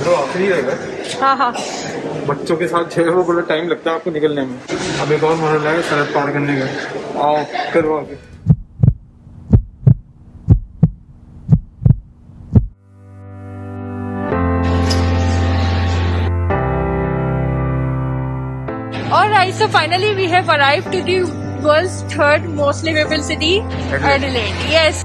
Bro आखिरी रहेगा हाँ हाँ बच्चों के साथ जो है वो बड़ा टाइम लगता है आपको निकलने में अब एक और मॉडल है सरहद पार करने का आओ करो आगे Alright, so finally we have arrived to the world's third most livable city, Adelaide. Adelaide. Yes.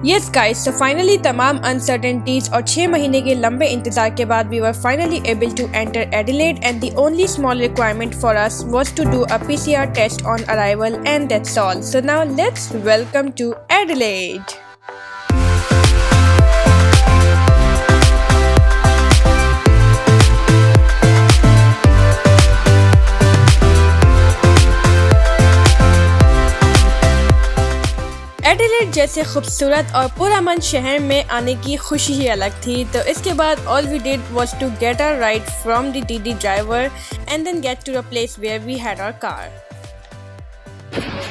Yes guys, so finally तमाम uncertainties और छह महीने के लंबे इंतज़ार के बाद we were finally able to enter Adelaide and the only small requirement for us was to do a PCR test on arrival and that's all. So now let's welcome to Adelaide. Adelaide जैसे खूबसूरत और पुरमन शहर में आने की खुशी ही अलग थी। तो इसके बाद all we did was to get our ride from the DiDi driver and then get to the place where we had our car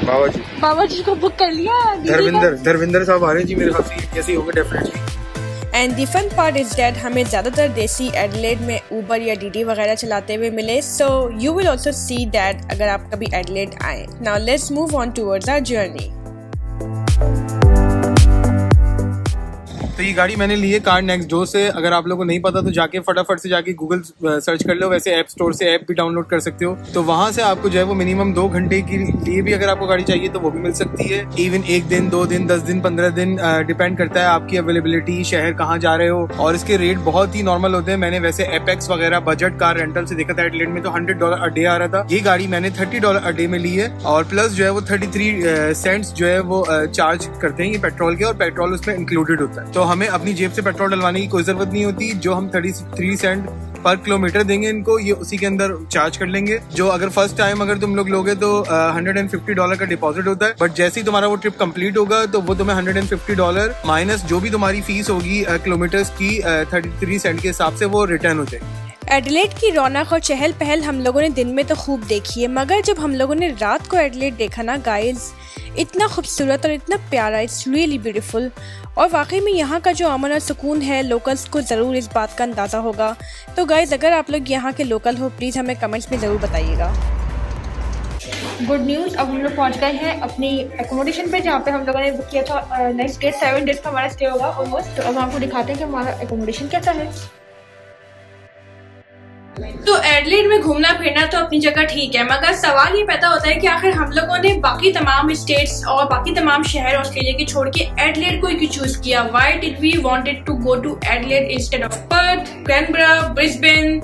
बाबा जी बाबा जी को बुक कर लिया धर्मिंदर धर्मिंदर साहब आ रहे हैं जी मेरे ख्याल से कैसे होगा definitely and the fun part is that हमें ज़्यादातर देसी एडलेड में ऊबर या डीडी वगैरह चलाते हुए मिले। So you will also see that अगर आप कभी एडलेड आए। Now let's move on towards our journey तो ये गाड़ी मैंने ली है कार नेक्स्ट डोर से। अगर आप लोगों को नहीं पता तो जाके फटाफट से जाके गूगल सर्च कर लो। वैसे ऐप स्टोर से ऐप भी डाउनलोड कर सकते हो। तो वहाँ से आपको जो है वो मिनिमम दो घंटे के लिए भी अगर आपको गाड़ी चाहिए तो वो भी मिल सकती है। इवन एक दिन, दो दिन, दस दिन, पंद्रह दिन डिपेंड करता है आपकी अवेलेबिलिटी शहर कहाँ जा रहे हो। और इसके रेट बहुत ही नॉर्मल होते हैं। मैंने वैसे एपेक्स वगैरह बजट कार रेंटल से देखा था एडलेट में तो हंड्रेड डॉलर अ डे आ रहा था। ये गाड़ी मैंने थर्टी डॉलर अ डे में ली है। और प्लस जो है वो थर्टी थ्री सेंट्स जो है वो चार्ज करते हैं ये पेट्रोल के, और पेट्रोल उसमें इंक्लूडेड होता है। तो हमें अपनी जेब से पेट्रोल डलवाने की कोई ज़रूरत नहीं होती। जो हम thirty, three cent per kilometre देंगे इनको, ये उसी के अंदर चार्ज कर लेंगे। जो अगर फ़र्स्ट टाइम अगर तुम लोग लोगे तो हंड्रेड एंड फिफ्टी डॉलर का डिपॉजिट होता है। बट जैसे ही तुम्हारा वो ट्रिप कंप्लीट होगा तो वो तुम्हें hundred and fifty dollar minus जो भी तुम्हारी फ़ीस होगी किलोमीटर की थर्टी थ्री सेंट के हिसाब से वो रिटर्न हो। जाएगी एडलेट की रौनक और चहल पहल हम लोगों ने दिन में तो खूब देखी है, मगर जब हम लोगों ने रात को एडलेट देखा ना गाइस इतना खूबसूरत और इतना प्यारा इट्स रियली ब्यूटीफुल और वाकई में यहाँ का जो अमन और सुकून है लोकल्स को ज़रूर इस बात का अंदाज़ा होगा। तो गाइज़ अगर आप लोग यहाँ के लोकल हो प्लीज़ हमें कमेंट्स में ज़रूर बताइएगा। गुड न्यूज़ अब हम लोग पहुँच गए हैं अपनी एकोमोडेशन पे, जहाँ पे हम लोगों ने बुक किया था नेक्स्ट डे सेवन डेज़ का हमारा स्टे होगा ऑलमोस्ट तो अब आपको दिखाते हैं कि हमारा एकोमोडेशन कैसा है। तो एडलेट में घूमना फिरना तो अपनी जगह ठीक है, मगर सवाल ये पैदा होता है कि आखिर हम लोगों ने बाकी तमाम स्टेट्स और बाकी तमाम शहर ऑस्ट्रेलिया के छोड़ के एडलेट को ही चूज़ किया? Why did we wanted to go to Adelaide instead of Perth Canberra Brisbane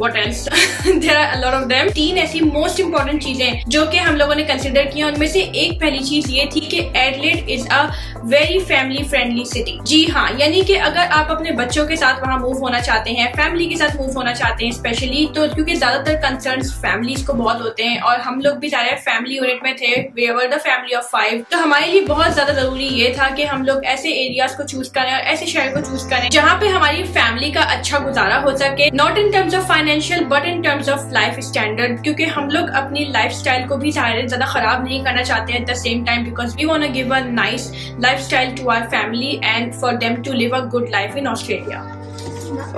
what else there are a lot of them तीन ऐसी मोस्ट इंपॉर्टेंट चीज़ें जो कि हम लोगों ने कंसिडर की उनमें से एक पहली चीज़ ये थी कि Adelaide is a very family friendly city जी हाँ यानी कि अगर आप अपने बच्चों के साथ वहाँ मूव होना चाहते हैं फैमिली के साथ मूव होना चाहते हैं स्पेशली तो क्योंकि ज़्यादातर कंसर्न फैमिलीज़ को बहुत होते हैं और हम लोग भी सारे फैमिली यूनिट में थे we were the family of five तो हमारे लिए बहुत ज़्यादा ज़रूरी ये था कि हम लोग ऐसे एरियाज़ को चूज़ करें और ऐसे शहर को चूज़ करें जहाँ पे हमारी फैमिली का अच्छा गुजारा हो सके not in terms of financial but in terms of life standard क्योंकि हम लोग अपनी लाइफ को भी सारे ज़्यादा खराब नहीं करना चाहते at the same time because we want give a nice style to our family and for them to live a good life in Australia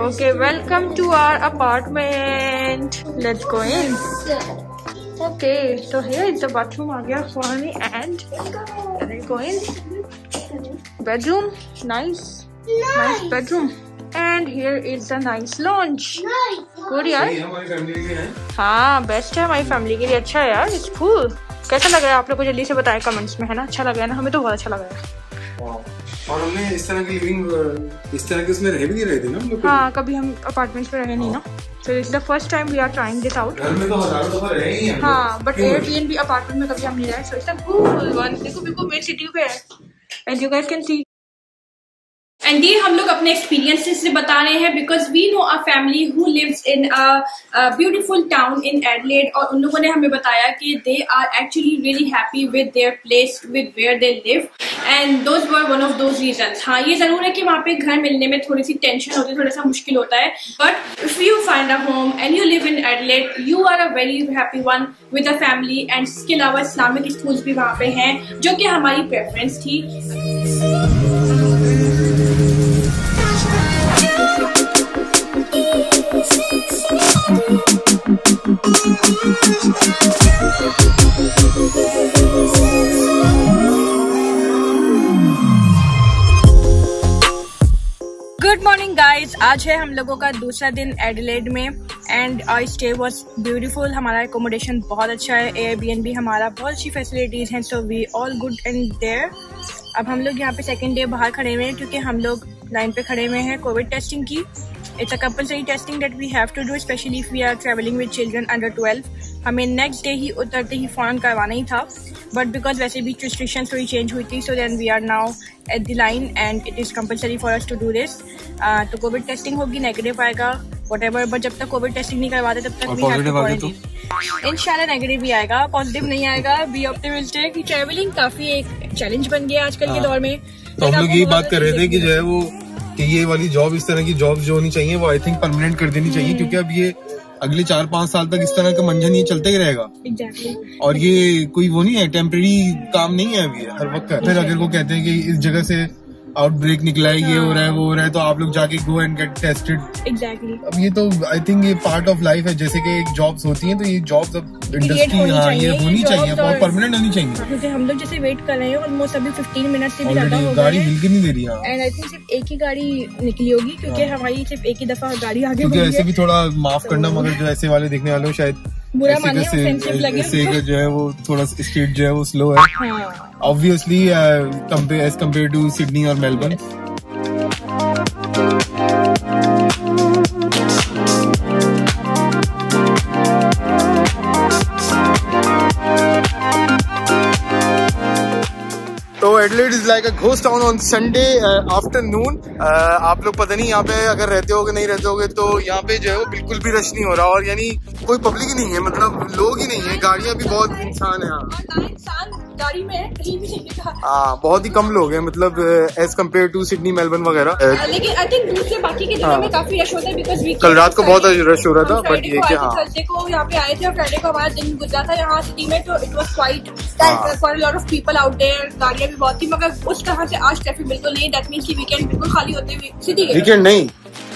Okay, welcome to our apartment. Let's go in. Okay, so here is the bathroom aa gaya for me and let's go in. Bedroom, nice, nice bedroom. And here is the nice lounge. Good यार. है हाँ best है हमारी family के लिए अच्छा है यार इट्स कूल कैसा लग रहा है आप लोग को जल्दी से बताएँ कमेंट्स में है ना अच्छा लगा है ना हमें तो बहुत अच्छा लगा है और हमने इस तरह की लिविंग इस तरह के उसमें रह भी नहीं रहे थे ना हम लोग? हाँ कभी हम अपार्टमेंट्स में रहे नहीं ना। So it's the first time we are trying this out घर में तो हज़ारों दफ़ा रहे ही हैं हाँ बट एयरबीएनबी अपार्टमेंट में कभी हम नहीं रहे। So it's a cool one देखो बिल्कुल मेन सिटी पे है। And you guys can see and ये हम लोग अपने एक्सपीरियंसेस से बता रहे हैं because we know a family who lives in beautiful town in Adelaide और उन लोगों ने हमें बताया कि they are actually really happy with their place with where they live and those were one of those reason हाँ ये ज़रूर है कि वहाँ पे घर मिलने में थोड़ी सी टेंशन होती है थोड़ा सा मुश्किल होता है. But if you find a home and you live in Adelaide you are a very happy one with a family and इसके अलावा इस्लामिक स्कूल्स भी वहाँ पे हैं, जो कि हमारी प्रेफरेंस थी. आज है हम लोगों का दूसरा दिन एडिलेड में and I stay was beautiful हमारा एकोमोडेशन बहुत अच्छा है एयर बी एन बी हमारा बहुत अच्छी फैसिलिटीज़ हैं so we all good and there अब हम लोग यहाँ पे सेकेंड डे बाहर खड़े हुए हैं, क्योंकि हम लोग लाइन पे खड़े हुए हैं कोविड टेस्टिंग की. It's a compulsory testing that we have to do specially if we are travelling with children under twelve हमें नेक्स्ट डे ही उतरते ही फ़ौरन करवाना ही था बट बिकॉज़ वैसे भी रिस्ट्रिक्शन थोड़ी चेंज हुई थी so then we are now at the line and it is compulsory for us to do this तो कोविड टेस्टिंग होगी नेगेटिव आएगा वट एवर बट जब तक कोविड टेस्टिंग नहीं करवाते तब तक वी इनशाला नेगेटिव भी आएगा पॉजिटिव नहीं आएगा बी ऑप्टिमिस्टिक कि ट्रेवलिंग काफ़ी एक चैलेंज बन गया आजकल के हाँ। दौर में तो हम लोग यही बात कर रहे थे कि जो है वो कि ये वाली जॉब इस तरह की जॉब जो होनी चाहिए वो आई थिंक परमानेंट कर देनी चाहिए हम्म। क्योंकि अब ये अगले चार पाँच साल तक इस तरह का मंजन ये चलता ही रहेगा exactly. और ये कोई वो नहीं है टेम्परेरी काम नहीं है अभी हर वक्त फिर अगर वो कहते हैं कि इस जगह से आउटब्रेक निकला है ये हो रहा है वो हो रहा है तो आप लोग जाके go and get tested exactly अब ये तो आई थिंक ये पार्ट ऑफ़ लाइफ है जैसे कि एक जॉब्स होती हैं तो ये जॉब्स अब इंडस्ट्री हाँ ये होनी चाहिए बहुत परमानेंट होनी चाहिए। क्योंकि हम लोग जैसे वेट कर रहे हैं ऑलमोस्ट अभी फिफ्टीन मिनट से भी ज़्यादा हो गाड़ी हिल के नहीं दे रही है। एंड आई थिंक सिर्फ़ एक ही गाड़ी निकली होगी क्योंकि हाँ। हमारी सिर्फ़ एक ही दफ़ा गाड़ी आगे क्योंकि ऐसे भी थोड़ा माफ़ करना मगर जो ऐसे वाले देखने वाले हो शायद बुरा माने ऑफेंसिव लगे। जो है वो थोड़ा स्ट्रीट जो है वो स्लो है। Obviously as compare to Sydney और Melbourne Adelaide is like a ghost town on Sunday afternoon आप लोग पता नहीं यहाँ पे अगर रहते हो नहीं रहते होगे तो यहाँ पे जो है वो बिल्कुल भी रश नहीं हो रहा और यानी कोई पब्लिक ही नहीं है मतलब लोग ही नहीं है, गाड़ियाँ भी बहुत इंसान है यहाँ। गाड़ी में कहीं भी नहीं दिखा हाँ बहुत ही कम लोग हैं मतलब as compare to Sydney Melbourne वगैरह। लेकिन आई थिंक दूसरे बाकी के दिनों में हाँ। काफ़ी रश होता है बिकॉज़ कल रात को बहुत रश हो रहा था बट ये क्या हाँ। थर्सडे को यहाँ पे आए थे और फ्राइडे को हमारा दिन गुजरा था यहाँ सिटी में तो it was quite for lot of people out there गाड़ियाँ भी बहुत थी मगर उस तरह से आज ट्रैफ़िक बिल्कुल नहीं दैट मीन की वीकेंड बिल्कुल खाली होते हुए सिटी वीकेंड नहीं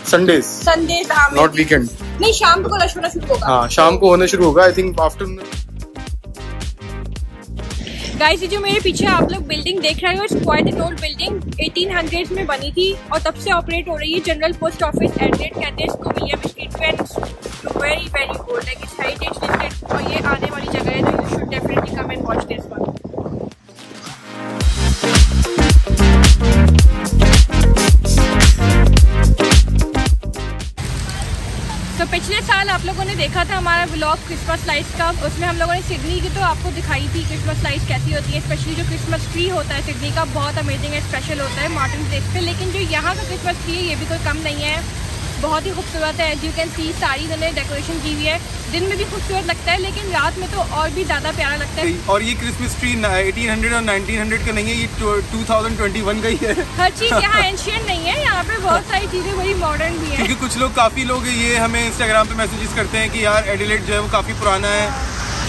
संडेज संडेज नॉट वीकेंड नहीं शाम को रश होना शुरू होगा। हाँ शाम को होना शुरू होगा आई थिंक आफ्टरनून गाइस, ये जो मेरे पीछे आप लोग बिल्डिंग देख रहे हो quite an old building 1800s में बनी थी और तब से ऑपरेट हो रही है जनरल पोस्ट ऑफ़िस एड्रेट कहते हैं इसको street friends very very old like it's heritage listed और ये आने वाली जगह है तो you should definitely come and watch this one तो पिछले साल आप लोगों ने देखा था हमारा ब्लॉग क्रिसमस लाइट्स का। उसमें हम लोगों ने सिडनी की तो आपको दिखाई थी क्रिसमस लाइट्स कैसी होती है स्पेशली जो क्रिसमस ट्री होता है सिडनी का, बहुत अमेजिंग है स्पेशल होता है मार्टिन प्लेस पे। लेकिन जो यहाँ का क्रिसमस ट्री है, ये भी कोई कम नहीं है। बहुत ही खूबसूरत है। एज यू कैन सी सारी इन्होंने डेकोरेशन की हुई है। दिन में भी खूबसूरत लगता है लेकिन रात में तो और भी ज़्यादा प्यारा लगता है। और ये क्रिसमस ट्री 1800 और 1900 का नहीं है ये 2021 का ही है। हर चीज़ यहाँ एंशियंट नहीं है यहाँ पे बहुत सारी चीज़ें बड़ी मॉडर्न भी है। क्योंकि कुछ लोग काफ़ी लोग ये हमें इंस्टाग्राम पे मैसेजेस करते हैं कि यार एडिलेट जो है वो काफ़ी पुराना है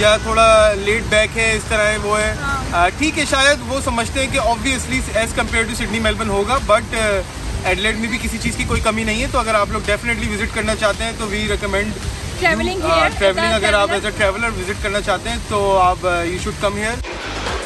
या थोड़ा लेट बैक है इस तरह है वो है। हाँ। ठीक है शायद वो समझते हैं कि obviously as compare to Sydney Melbourne होगा बट एडलेट में भी किसी चीज़ की कोई कमी नहीं है तो अगर आप लोग डेफिनेटली विज़िट करना चाहते हैं तो वी रिकमेंड ट्रैवलिंग ट्रैवलिंग अगर आप एज अ ट्रैवलर विज़िट करना चाहते हैं तो आप you should come here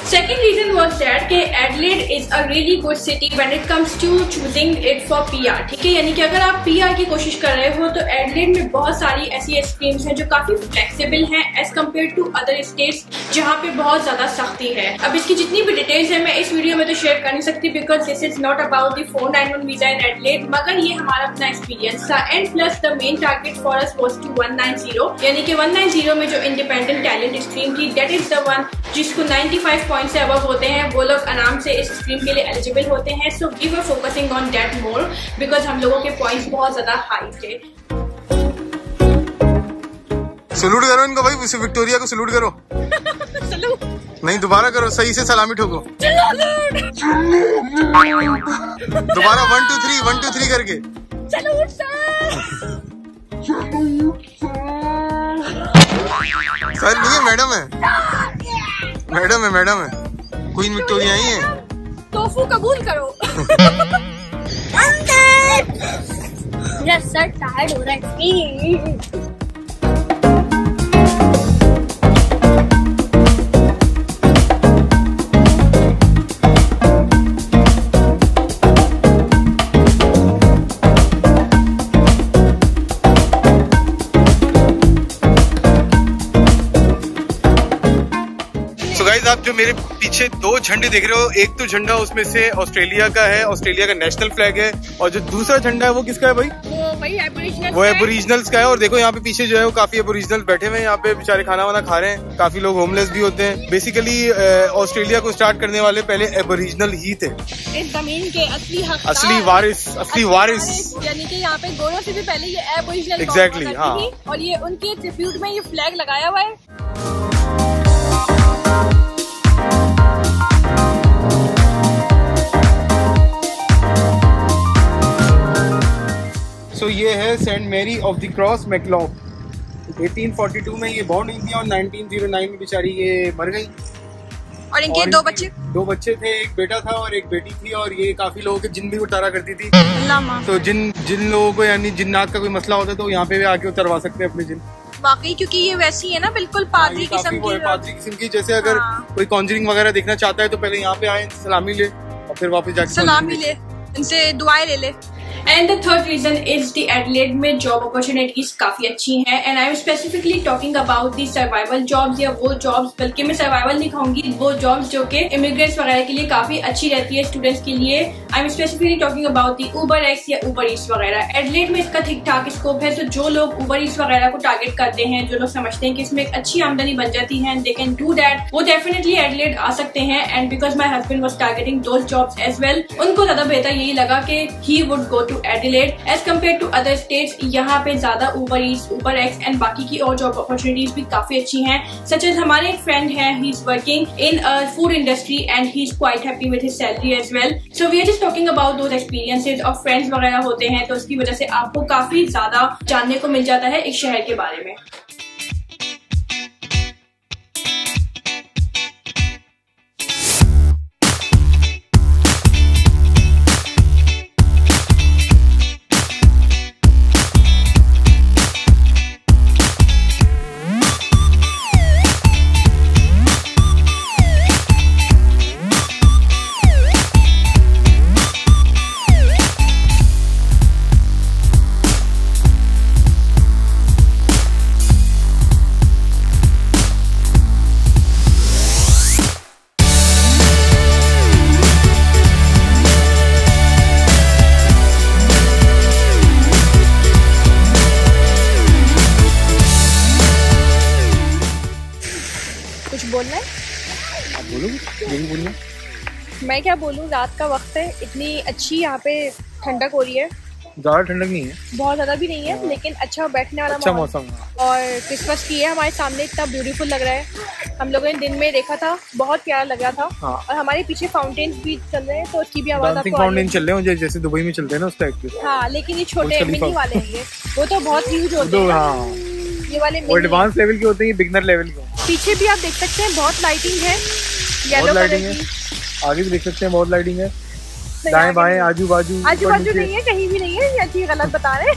Second reason was that कि Adelaide is a really good city when it comes to choosing it for PR. ठीक है यानी कि अगर आप PR की कोशिश कर रहे हो तो Adelaide में बहुत सारी ऐसी स्ट्रीम्स हैं जो काफ़ी फ्लेक्सिबल हैं as compare to other states जहाँ पे बहुत ज़्यादा सख्ती है अब इसकी जितनी भी डिटेल्स है, मैं इस वीडियो में तो शेयर कर नहीं सकती because this is not about the four nine one visa in Adelaide मगर ये हमारा अपना एक्सपीरियंस था and plus the main target for us was to one nine zero यानी कि वन नाइन ज़ीरो में जो इंडिपेंडेंट टैलेंट स्ट्रीम थी डेट इज़ द वन जिसको नाइन्टी फाइव पॉइंट से अब होते हैं वो लोग आराम से इस स्ट्रीम के लिए एलिजिबल होते हैं so we were focusing on that more because हम लोगों के पॉइंट्स बहुत ज़्यादा हाई थे। सलूट करो इनको भाई उसे विक्टोरिया को सलूट करो। नहीं दोबारा करो सही से सलामी ठोको। दोबारा one two three one two three करके। सर नहीं है मैडम है। मैडम है मैडम है। क्वीन विक्टोरिया आई है टोफू कबूल करो। यस सर टायर्ड हो रहा है। जो मेरे पीछे दो झंडे देख रहे हो एक तो झंडा उसमें से ऑस्ट्रेलिया का है ऑस्ट्रेलिया का नेशनल फ्लैग है और जो दूसरा झंडा है वो किसका है भाई? वो एबोरिजिनल्स का है। और देखो यहाँ पे पीछे जो है वो काफ़ी एबोरिजिनल बैठे हुए हैं यहाँ पे बेचारे खाना वाना खा रहे हैं काफ़ी लोग होमलेस भी होते हैं। बेसिकली ऑस्ट्रेलिया को स्टार्ट करने वाले पहले एबोरिजिनल ही थे। इस ज़मीन के असली असली वारिस असली वारिस। यानी कि यहाँ पे गोरों से भी पहले ये एबोरिजिनल एग्जैक्टली हाँ। और ये उनके ट्रिब्यूट में ये फ्लैग लगाया हुआ है। सो so, ये है सेंट मेरी ऑफ़ द क्रॉस मैकलॉक 1842 में ये बॉर्न हुई थी और 1909 में बेचारी ये मर गई। और इनके दो बच्चे? दो बच्चे थे एक बेटा था और एक बेटी थी और ये काफ़ी लोगों के जिन भी उतारा करती थी। तो जिन जिन लोगों को यानी जिन्नात का कोई मसला होता है तो यहाँ पे भी आके उतरवा सकते हैं अपने जिन। वाकई क्योंकि ये वैसी है ना बिल्कुल हाँ, पादरी किस्म की पादरी किस्म की। जैसे अगर हाँ। कोई कॉन्जरिंग वगैरह देखना चाहता है तो पहले यहाँ पे आए सलामी ले और फिर वापस जाके सलामी ले। इनसे दुआएँ ले ले। And the third reason is the Adelaide में जॉब अपॉर्चुनिटीज़ काफ़ी अच्छी हैं। And I am specifically talking about the survival jobs या वो जॉब्स बल्कि मैं सर्वाइवल नहीं कहूँगी, वो जॉब्स जो कि इमिग्रेंट्स वगैरह के लिए काफ़ी अच्छी रहती है स्टूडेंट्स के लिए। I am specifically talking about the Uber X या ऊबर ईस्ट वगैरह। एडलेट में इसका ठीक ठाक स्कोप है तो जो लोग ऊबर ईस्ट वगैरह को टारगेट करते हैं, जो लोग समझते हैं कि इसमें एक अच्छी आमदनी बन जाती है दे कैन डू दैट वो डेफिनेटली एडलेट आ सकते हैं। And because my husband was targeting those jobs as well उनको ज़्यादा बेहतर यही लगा कि he would go to Adelaide as compare to other state यहाँ पे ज़्यादा ऊबर ईस्ट ऊबर एक्स एंड बाकी की और जॉब अपॉर्चुनिटीज़ भी काफ़ी अच्छी है। सच एज हमारे एक फ्रेंड है he is working in food industry and he is quite happy with his salary as well so we are just talking about those experiences और फ्रेंड्स वगैरह होते हैं तो उसकी वजह से आपको काफ़ी ज़्यादा जानने को मिल जाता है इस शहर के बारे में। मैं क्या बोलूँ? रात का वक्त है इतनी अच्छी यहाँ पे ठंडक हो रही है। ज़्यादा ठंडक नहीं है। बहुत ज़्यादा भी नहीं है हाँ। लेकिन अच्छा बैठने वाला अच्छा मौसम और क्रिसमस की है हमारे सामने इतना ब्यूटीफुल लग रहा है। हम लोगों ने दिन में देखा था बहुत प्यारा लग रहा था। हाँ। और हमारे पीछे फाउंटेन भी चल रहे हैं तो उसकी भी आवाज़ आपको फाउंटेन चल रहे हैं जैसे दुबई में चलते हैं ना उस टाइप के। हाँ लेकिन ये छोटे मिनी वाले हैं वो तो बहुत ह्यूज होते हैं हाँ। ये वाले एडवांस लेवल के होते हैं बिगनर लेवल के पीछे भी आप देख सकते हैं बहुत लाइटिंग है येलो कलर की। आगे भी देख सकते हैं बहुत लाइटिंग है। दाएँ बाएँ आजू बाजू आजू बाजू नहीं है कहीं भी नहीं है ये गलत बता रहे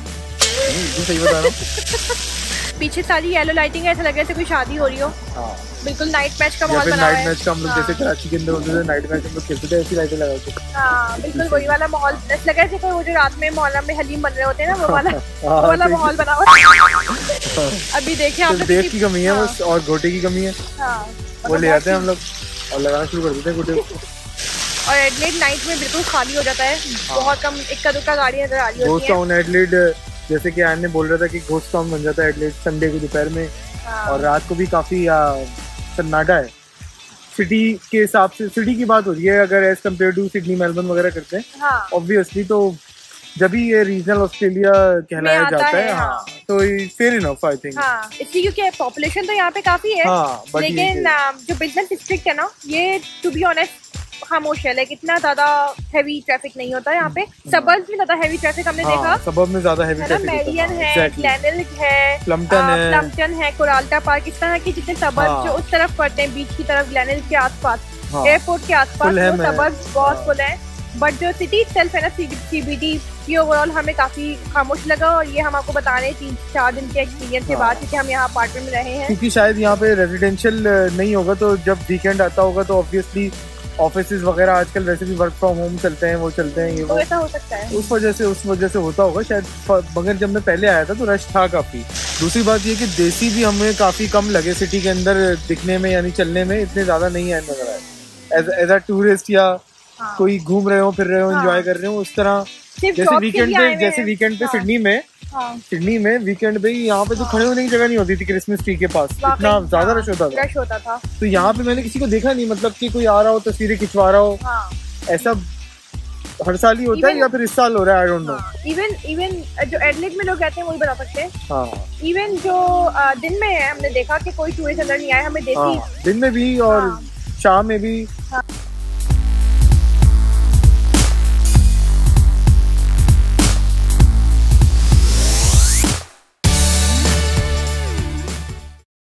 सही बता रहा पीछे सारी येलो लाइटिंग है ऐसा लग रहा है कोई शादी हो रही हो। हाँ। बिल्कुल नाइट मैच का माहौल बना नाइट मैच का हम लोग जैसे हाँ। कराची के अंदर होते थे नाइट मैच हम लोग खेलते थे ऐसी लाइटें लगा के हाँ बिल्कुल वही वाला माहौल। ऐसा लग रहा है वो जो रात में मोहल्ला में हलीम बन रहे होते हैं ना वो वाला हाँ, वो वाला माहौल बना हुआ अभी देखिए आप देख की कमी है बस और गोटे की कमी है। हाँ। वो ले आते हैं हम लोग और लगाना शुरू कर देते हैं गोटे और एडलेट नाइट में बिल्कुल खाली हो जाता है। हाँ। बहुत कम इक्का दुक्का गाड़ी नज़र आ रही होती है। जैसे कि आयन ने बोल रहा था कि घोस्ट टाउन बन जाता है एडलेट संडे को दोपहर में। हाँ। और रात को भी काफ़ी सन्नाटा है। सिटी के हिसाब से सिटी की बात हो रही है अगर as compare to Sydney Melbourne वगैरह करते हैं। ऑब्वियसली हाँ। तो जब भी ये रीजनल ऑस्ट्रेलिया कहलाया जाता है, है हाँ, हाँ, तो फेयर इनफ आई थिंक इसलिए क्योंकि पॉपुलेशन तो यहाँ पे काफ़ी है। हाँ, लेकिन जो बिज़नेस डिस्ट्रिक्ट है ना ये टू बी ऑनेस्ट खामोश है। लाइक इतना ज़्यादा हैवी ट्रैफ़िक नहीं होता यहाँ पे। सबर्ब में ज़्यादा हैवी ट्रैफ़िक हमने हाँ, देखा सबर्ब में ज़्यादा हैवी ट्रैफ़िक मेरियन है ग्लेनिल है प्लम्पटन है। प्लम्पटन है कोराल्टा पार्क इस तरह के जितने सबर्ब हाँ। जो उस तरफ़ पड़ते हैं बीच की तरफ़ ग्लेनिल के आसपास एयरपोर्ट हाँ। के आसपास सबर्ब बहुत फुल है। बट जो सिटी सेल्फ है ना सीबीडी ये ओवरऑल हमें काफ़ी खामोश लगा और ये हम आपको बता रहे हैं तीन चार दिन के एक्सपीरियंस के बाद क्योंकि हम यहाँ अपार्टमेंट में रहे हैं। क्योंकि शायद यहाँ पे रेजिडेंशियल नहीं होगा तो जब वीकेंड आता होगा तो ऑब्वियसली ऑफ़िस वगैरह आजकल वैसे भी वर्क फ्रॉम होम चलते हैं वो चलते हैं ये वो ऐसा हो सकता है उस वजह से उस वजह से होता होगा शायद मगर जब मैं पहले आया था तो रश था काफ़ी दूसरी बात ये कि देसी भी हमें काफ़ी कम लगे सिटी के अंदर दिखने में यानी चलने में इतने ज़्यादा नहीं आए नज़र आए एज अ टूरिस्ट या हाँ। कोई घूम रहे हो फिर रहे हो हाँ। एंजॉय कर रहे हो उस तरह जैसे वीकेंड पे जैसे वीकेंड पे हाँ। सिडनी में हाँ सिडनी में वीकेंड पे यहाँ पे तो खड़े होने की जगह नहीं होती थी क्रिसमस ट्री के पास। इतना ज़्यादा हाँ, रश होता था। रश होता था। तो यहाँ पे मैंने किसी को देखा नहीं मतलब कि कोई आ रहा हो तस्वीरें खिंचवा रहा हो। हाँ। ऐसा हर साल ही होता है या फिर इस साल हो रहा है I don't know even even जो एडलेट में लोग रहते हैं वही बता सकते हैं। हाँ। इवन जो अ, दिन में है हमने देखा कि कोई टूरिस्ट अंदर नहीं आया हमें हाँ दिन में भी और हाँ। शाम में भी। हाँ।